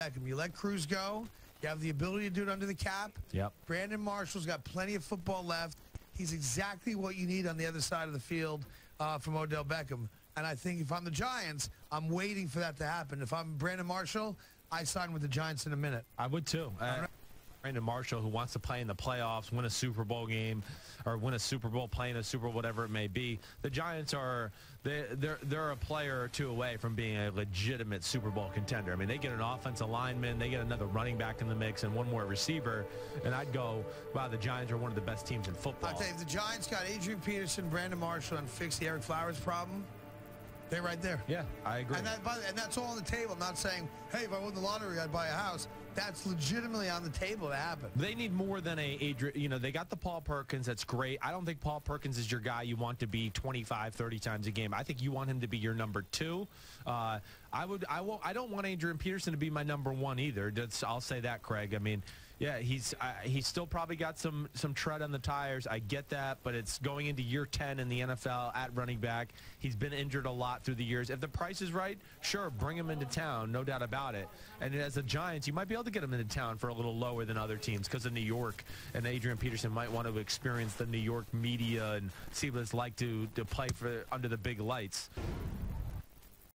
Beckham. You let Cruz go. You have the ability to do it under the cap. Yep. Brandon Marshall's got plenty of football left. He's exactly what you need on the other side of the field uh, from Odell Beckham. And I think if I'm the Giants, I'm waiting for that to happen. If I'm Brandon Marshall, I sign with the Giants in a minute. I would too. Brandon Marshall, who wants to play in the playoffs, win a Super Bowl game, or win a Super Bowl, playing a Super Bowl, whatever it may be. The Giants are they, they're they're a player or two away from being a legitimate Super Bowl contender. I mean, they get an offensive lineman, they get another running back in the mix, and one more receiver. And I'd go, wow, the Giants are one of the best teams in football. I tell you, if the Giants got Adrian Peterson, Brandon Marshall, and fix the Ereck Flowers problem, they're right there. Yeah, I agree. And, that, and that's all on the table. I'm not saying, hey, if I won the lottery, I'd buy a house. That's legitimately on the table to happen. They need more than a Adrian. You know, they got the Paul Perkins. That's great. I don't think Paul Perkins is your guy you want to be 25, 30 times a game. I think you want him to be your number two. Uh, I would. I won't. I don't want Adrian Peterson to be my number one either. That's, I'll say that, Craig. I mean, yeah, he's uh, he's still probably got some some tread on the tires. I get that, but it's going into year 10 in the NFL at running back. He's been injured a lot through the years. If the price is right, sure, bring him into town, no doubt about it. And as the Giants, you might be able to get him into town for a little lower than other teams because of New York. And Adrian Peterson might want to experience the New York media and see what it's like to to play for under the big lights.